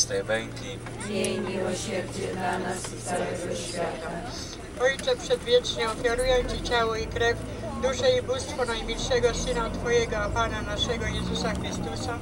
z męki. Miej miłosierdzie dla nas i całego świata. Ojcze przedwiecznie ofiaruję Ci ciało i krew, duszę i bóstwo najmilszego Syna Twojego, a Pana naszego Jezusa Chrystusa,